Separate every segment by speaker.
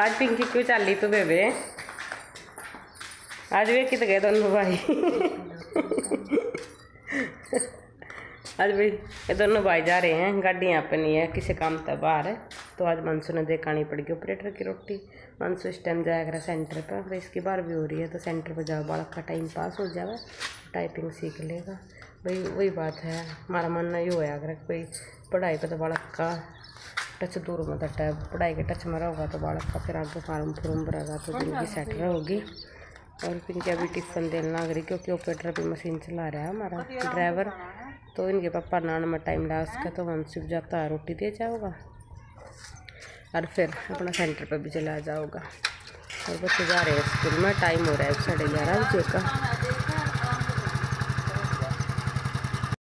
Speaker 1: आज पिंकी क्यों चाल ली तू बेबे? आज वे कित गए दोनों भाई? आज भी ये दोनों भाई जा रहे हैं गाड़ी यहाँ पे नहीं है, किसी काम तक बाहर है। तो आज मंसू ने देखानी पड़ेगी ऑपरेटर की रोटी। मंसू इस टाइम जाया करा सेंटर पर अगर इसकी बार भी हो रही है तो सेंटर पर जाओ, बालक का टाइम पास हो जाए टाइपिंग सीख लेगा। भाई, वही बात है, हमारा मन नहीं होया अगर कोई पढ़ाई पर तो बालक का टच दूर में दट पढ़ाई के टच में रहोगा तो बालक का फिर आगे फार्म फूर्म भरेगा तो ज़िंदगी सेट रहोगी। और फिर इनके अभी टिफ़िन देने लग रही क्योंकि ऑपरेटर भी मशीन चला रहा है हमारा ड्राइवर तो इनके पापा नान में टाइम लगा सके तो हम सिर्फ़ जाता है, रोटी दे जाओगा और फिर अपना सेंटर पर भी चला जाओगा और बच्चे जा रहे हैं स्कूल में टाइम हो रहा है साढ़े ग्यारह बजे का।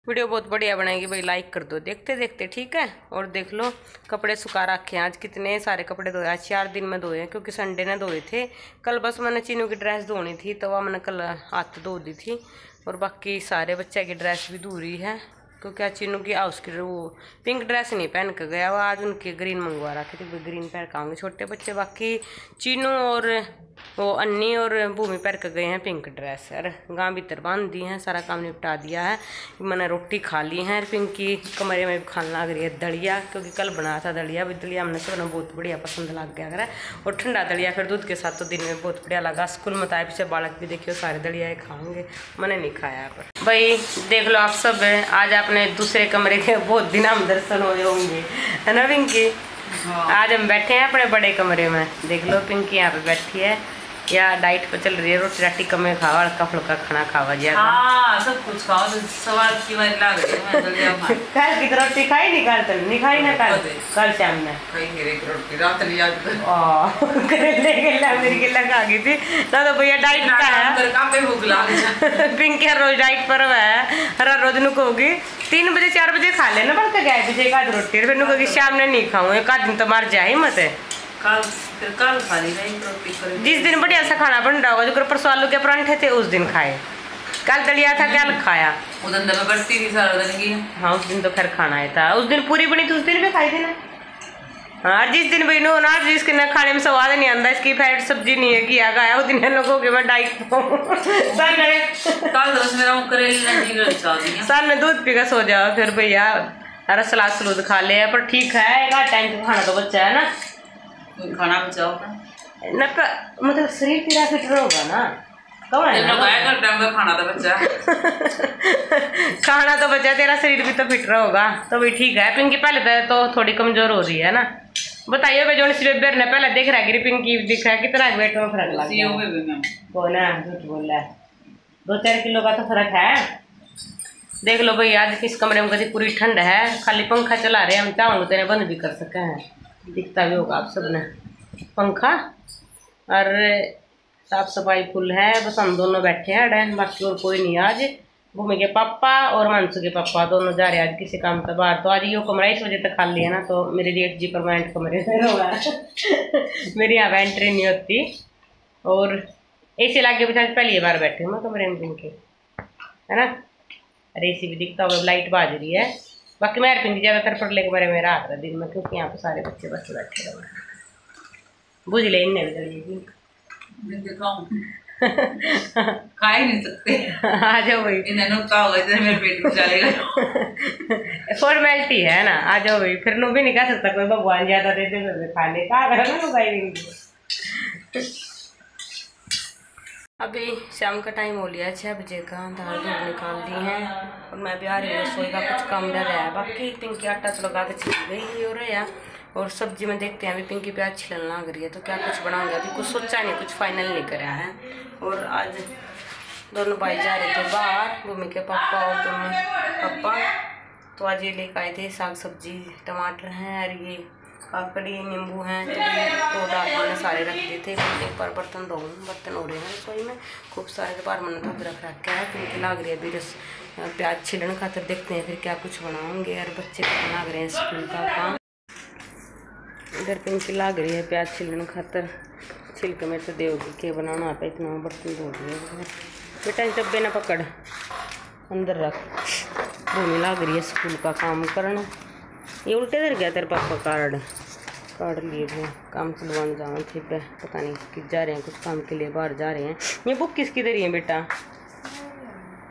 Speaker 1: वीडियो बहुत बढ़िया बनाएगी, भाई लाइक कर दो। देखते देखते, ठीक है? और देख लो, कपड़े सुखा रखे हैं। आज कितने सारे कपड़े धोए? आज चार दिन में धोए हैं, क्योंकि संडे ने धोए थे। कल बस मैंने चीनू की ड्रेस धोनी थी, तब वह मैंने कल हाथ धो दी थी। और बाकी सारे बच्चे की ड्रेस भी धूरी है, क्योंकि आज चीनू की हाउस की वो पिंक ड्रेस नहीं पहन कर गया। वो आज उनके ग्रीन मंगवा रखे थे ग्रीन पहन के छोटे बच्चे, बाकी चीनू और वो अन्नी और भूमि पर गए हैं पिंक ड्रेस और गाँव भीतर बाँध दी हैं सारा काम निपटा दिया है। मैंने रोटी खा ली है पिंकी कमरे में भी खाने लग रही है दलिया क्योंकि कल बनाया था दलिया। भी दलिया हमने सब बहुत बढ़िया पसंद लग गया अगर और ठंडा दलिया फिर दूध के साथ तो दिन में बहुत बढ़िया लगा। स्कूल में तो आए पीछे बालक भी देखियो सारे दलिया खाएँगे। मैंने नहीं खाया पर। भाई देख लो आप सब आज आपने दूसरे कमरे के बहुत दिन हम दर्शन हुए होंगे। है ना पिंकी
Speaker 2: हाँ।
Speaker 1: आज हम बैठे हैं अपने बड़े कमरे में। देख लो पिंकी यहाँ पे बैठी है।
Speaker 2: कुछ खाओ तो सवाल की बार लाग रही है
Speaker 1: कल की रोटी खाई नहीं कल तक नहीं खाई ना कल कल शाम में।
Speaker 2: खाई मेरे रोटी रात नहीं आज
Speaker 1: ओ करेले केला मेरी केला खा गई थी। ना तो भैया डाइट का है। अंदर
Speaker 2: काम पे भूख लाग जा
Speaker 1: पिंकी रोज डाइट पर है हर रोज नु कहोगी तीन बजे चार बजे खा लेना पर बजे एक आध रोटी फिर नु कहोगी शाम में नहीं खाऊं। एक आध दिन तो मार जाए मत। है
Speaker 2: कल फिर कल खा ली नहीं जिस दिन बढ़िया सा
Speaker 1: खाना बन रहा होगा जो परसों आलू के परांठे थे उस दिन खाए। कल दलिया था कल खाया।
Speaker 2: उधर दबे बढ़ती थी सारा दिन की।
Speaker 1: हाँ उस दिन तो खैर खाना है था। उस दिन पूरी बनी थी उस दिन भी खाई थी ना। हाँ जिस दिन बनी हो ना जिसके ना खाने में स्वाद नहीं आता इसकी फैट सब्ज़ी नहीं है किया गया उस दिन लोगों के मैं डाइट सर ने दूध पी सो जाओ फिर भैया अरे सलाद सलूद खा ले पर ठीक है टाइम खाना तो बच्चा है ना।
Speaker 2: खाना बचाओ
Speaker 1: ना। मतलब शरीर तेरा फिट रहेगा ना
Speaker 2: खाना तो बचा।
Speaker 1: खाना तो बचा तेरा शरीर भी तो फिट रहेगा। तो भाई ठीक है पिंकी पहले तो थोड़ी कमज़ोर हो रही है ना। बताइए भाई जो सिर्फ़ ने पहले देख रहा है पिंकी दिख रहा है कितना वेट में फ़र्क लग गया। बोला झूठ बोल रहा है दो चार किलो का तो फ़र्क है। देख लो भाई आज किस कमरे में कभी पूरी ठंड है। खाली पंखा चला रहे हैं हम चाहोगे तो इन्हें बंद भी कर सके। हैं दिखता भी होगा आप सबने। पंखा? और साफ़ सफ़ाई फुल है, बस हम दोनों बैठे हैं, डैन, बाकी और कोई नहीं आज। भूमि के पापा और मानसू के पापा दोनों जा रहे हैं आज किसी काम पर बाहर। तो आज ये कमरा इस वजह तक खाली है ना तो मेरे रेट जी परमानेंट कमरे मेरी यहाँ पर एंट्री नहीं होती। और ए लागे बचा पहली बार बैठे हूँ मैं कमरे में जिनके है ना? अरे ए भी दिखता होगा लाइट बाज रही है। बाकी मैं पिंडी ज़्यादातर पढ़ के बारे में रात रहा दिन में क्योंकि यहाँ पे सारे बच्चे बस बैठे रहे बुझ ले इन्हें भी खा
Speaker 2: ही नहीं सकते
Speaker 1: आ जाओ भाई
Speaker 2: इन्हें का होगा इधर मेरे पेट में
Speaker 1: चलेगा फॉर्मेलिटी है ना आ जाओ भाई फिर नु भी नहीं कह सकता कोई भगवान ज़्यादा दे दे खाने का करो ना भाई अभी शाम का टाइम हो लिया छः बजे का दाल दूध निकाल दी हैं। और मैं भी आ रही रसोई का, कुछ कम डर है। बाकी पिंकी आटा तो लगा के छिल गई हो रहा है। और सब्ज़ी में देखते हैं, अभी पिंकी प्याज छिलना लग रही है तो क्या कुछ बनाऊँगा? अभी कुछ सोचा नहीं, कुछ फाइनल नहीं करा है। और आज दोनों भाई जा रहे थे बाहर भूमि के पापा और दोनों पापा। तो आज ये लेकर आए थे साग सब्ज़ी, टमाटर हैं और ये काकड़ी, नींबू हैं तो डाल मैंने सारे रख दिए थे। एक बार बर्तन धोऊँ बर्तन हो रहे हैं। रसोई में खूब सारे बार मैंने धूप रख रखा है। क्योंकि लाग रही है अभी रस, प्याज छिलन खातर देखते हैं फिर क्या कुछ बनाऊँगे। और बच्चे लाग रहे हैं स्कूल का काम। इधर पिंकी लाग रही है प्याज छिलन खातर। छिलके में तो देवगी के बनाना आता इतना बर्तन धो दिए बेटा डब्बे ना पकड़। अंदर रख। भूमि लाग रही है स्कूल का काम करना। ये उल्टे दर गया तेरे पापा कार्ड। कार्ड लिए थे काम चलवाने जाना थे पे पता नहीं कि जा रहे हैं कुछ काम के लिए बाहर जा रहे हैं। ये बुक किसकी दे रही है बेटा?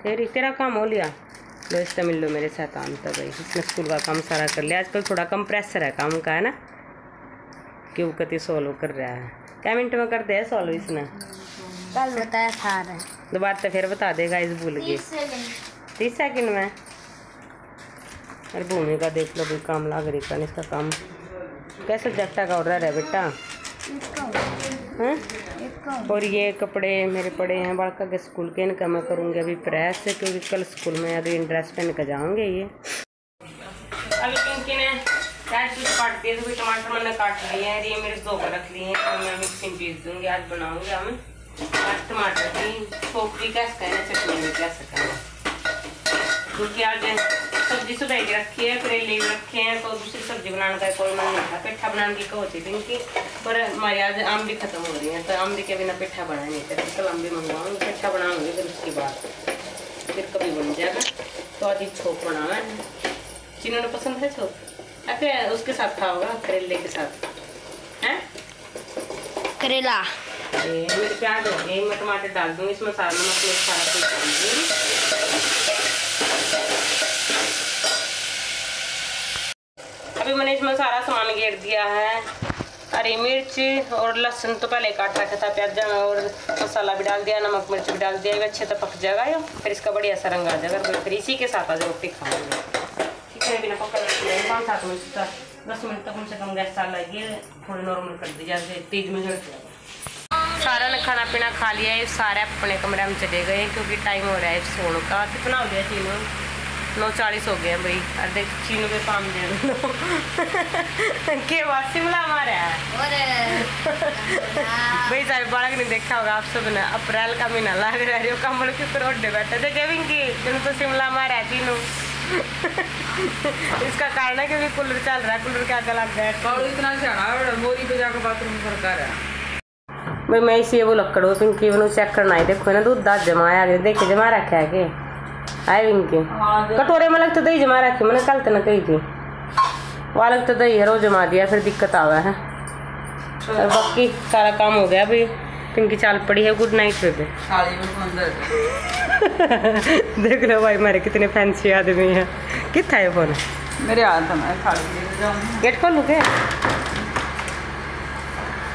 Speaker 1: तेरी तेरा काम हो लिया? लो इस मिल लो मेरे साथ आम तक भाई इसने स्कूल का काम सारा कर लिया। आजकल थोड़ा कम प्रेशर है काम का है ना? क्यों कति सोल्व कर रहा है। क्या मिनट में करते हैं सोल्व इसने?
Speaker 3: कल बताया था
Speaker 1: दोबारा तो फिर बता देगा इस भूल गए तीस सेकंड में? अरे भूमि का देख लो भी काम लाग रही का इसका काम कैसे जट्टा का ऑर्डर है बेटा? हैं? और ये कपड़े मेरे पड़े हैं बड़का के स्कूल के इनका मैं करूँगी अभी प्रेस से क्योंकि कल स्कूल में अभी ड्रेस पहन कर जाऊँगे ये। अभी पिंकी ने प्याज काट दिए तो टमाटर मैंने काट लिए हैं ये मेरे धो कर रख लिए हैं तो मैं मिक्सी में पीस दूँगी आज बनाऊँगी हम। आज टमाटर की खोपड़ी कैसे कहना चटनी भी कैसे कहना क्योंकि आज सब्ज़ी सुधाई के रखी है करेले भी रखे हैं तो दूसरी सब्ज़ी बनाने का कोई मन नहीं था पेठा बनाने की कहो थी पिंकी पर हमारे आज आम भी खत्म हो रही है तो आम भी के बिना पेठा बना नहीं थे कल आम भी मंगवाऊँगी पेठा बनाऊँगी फिर उसके बाद फिर कभी बन जाएगा। तो आज छोप बनाना है। जिन्होंने पसंद है छोप अरे उसके साथ था होगा करेले के साथ। हैं?
Speaker 3: करेला।
Speaker 1: मेरे प्याज हो गए मैं टमाटर डाल दूँगी इसमें सारा मिर्च सारा कुछ डाल दूँगी। अभी मैंने इसमें सारा सामान घेर दिया है। हरी मिर्च और लहसुन तो पहले काट रखा था, प्याज और मसाला भी डाल दिया, नमक मिर्च भी डाल दिया। अच्छे से पक जाएगा ये, फिर इसका बढ़िया सा रंग आ जाएगा फिर इसी के साथ आज रोटी खाएँगे ठीक है, बिना पकड़ पाँच सात मिनट तक दस मिनट तक कम से कम गैस डाल लगी थोड़ी नॉर्मल कर दी जैसे तेज में सारा ने खाना पीना खा लिया है, सारे अपने कमरे में चले गए क्योंकि टाइम हो रहा है, सोने का। कितना हो गया चीनू नौ चालीस हो गया भाई। और देख चीनू के काम दे के बाद शिमला हमारा है? भाई सारे बालक ने देखा होगा आप सबने अप्रैल का महीना लग रहा है। कमल के ऊपर ओढ़े बैठे थे केविन की। तुम तो शिमला हमारा है चीनू। इसका कारण है क्योंकि कूलर चल रहा है कूलर क्या गया कालू
Speaker 2: इतना है मोरी पे जाकर बाथरूम कर कर है।
Speaker 1: भाई मैं इसी वो लक्कड़ वो पिंकी वो चेक करना है। देखो ना दूध दाद जमाया देख जमा रखा है के। आए पिंकी
Speaker 2: कटोरे में
Speaker 1: लगता दही जमा रखी मैंने कल तो ना कही थी। वो अलग तो दही है रोज जमा दिया फिर दिक्कत आवा है।
Speaker 2: और
Speaker 1: बाकी सारा काम हो गया भाई पिंकी चाल पड़ी है गुड नाइट बेबे देख लो भाई हमारे कितने फैंसी आदमी हैं। कितना है फ़ोन
Speaker 2: मेरे हाथ में
Speaker 1: गेट खोलू के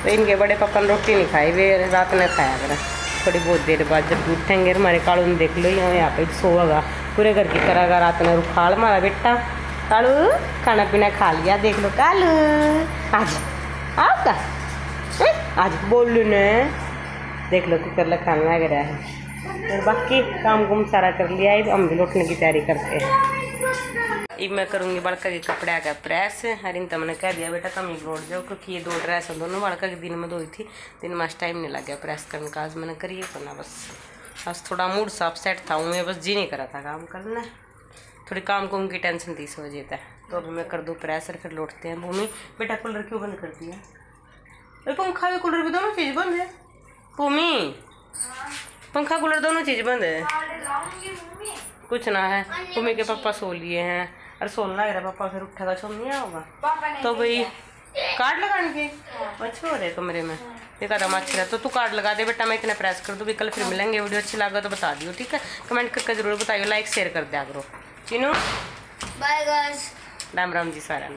Speaker 1: तो इनके बड़े पापा ने रोटी नहीं खाई वे रात में खाया करा थोड़ी बहुत देर बाद जब उठेंगे, हमारे कालू ने देख लो, यहाँ यहाँ पे सोएगा। पूरे घर की करेगा रात में रुखाल मारा बेटा। कालू, खाना पीना खा लिया, देख लो कालू। आज आपका आज बोल ने। देख लो कुकर ला खाना लग रहा है। और बाकी काम कुम सारा कर लिया है हम भी लौटने की तैयारी करते हैं। अब मैं करूँगी बड़का के कपड़े का प्रेस। हरिन तो मैंने कह दिया बेटा तुम ही लौट जाओ क्योंकि ये दो ड्रेस हैं दोनों बड़का के दिन में धोई थी। दिन में टाइम नहीं लग गया प्रेस करने का आज मैंने करिए करना बस। आज थोड़ा मूड साफ़ सेट था मैं बस जी नहीं करा था काम करना। थोड़ी काम कुम की टेंशन थी इस वजह से। तो अभी मैं कर दूँ प्रेस और फिर लौटते हैं भूमि। बेटा कूलर क्यों बंद कर दिया? अरे पंखा भी कूलर भी दोनों चीज़ बंद है। भूमि पंखा कूलर दोनों चीज़ बंद है। कुछ ना है। भूमि के पापा सो लिए हैं। और सोलना लग रहा पापा फिर उठेगा सो नहीं आओगा
Speaker 3: तो भाई
Speaker 1: कार्ड लगाने के? अच्छे हो रहे कमरे में। ये कदम अच्छा है तो तू कार्ड लगा दे बेटा मैं इतना प्रेस कर दूँ भी कल फिर मिलेंगे वीडियो अच्छी लगा तो बता दियो ठीक है? कमेंट करके ज़रूर बताइए लाइक शेयर कर दिया करो। चीनू?
Speaker 3: बाय गाइस
Speaker 1: राम राम जी सारा।